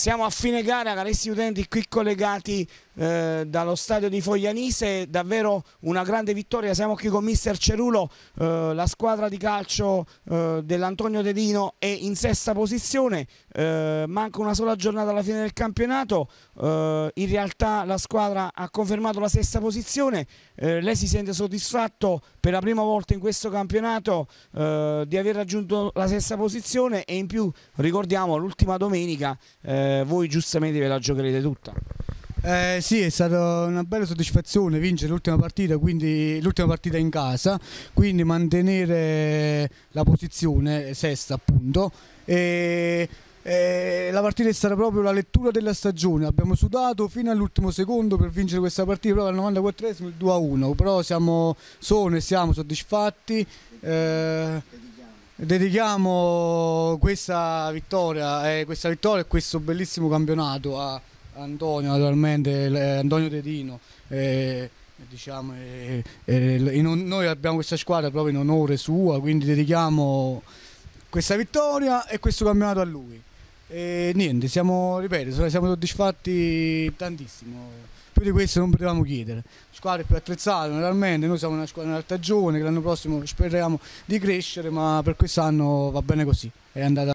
Siamo a fine gara, carissimi utenti, qui collegati eh, dallo stadio di Foglianise, davvero una grande vittoria, siamo qui con mister Cerulo, eh, la squadra di calcio eh, dell'Antonio Dedino è in sesta posizione, eh, manca una sola giornata alla fine del campionato, eh, in realtà la squadra ha confermato la sesta posizione, eh, lei si sente soddisfatto per la prima volta in questo campionato di aver raggiunto la sesta posizione e in più ricordiamo l'ultima domenica eh, voi giustamente ve la giocherete tutta. Eh, sì, è stata una bella soddisfazione vincere l'ultima partita, quindi l'ultima partita in casa, quindi mantenere la posizione sesta appunto. E, e la partita è stata proprio la lettura della stagione, abbiamo sudato fino all'ultimo secondo per vincere questa partita, proprio al 94esimo il 2-1, però siamo, sono e siamo soddisfatti. Eh, dedichiamo questa vittoria, eh, questa vittoria e questo bellissimo campionato a Antonio, naturalmente, eh, Antonio Dedino. Eh, diciamo, eh, eh noi abbiamo questa squadra proprio in onore sua, quindi dedichiamo questa vittoria e questo campionato a lui. E niente, siamo, ripeto, siamo soddisfatti tantissimo più di questo non potevamo chiedere. Squadre più attrezzate, naturalmente, noi siamo una squadra in alta giovane che l'anno prossimo speriamo di crescere, ma per quest'anno va bene così. È andata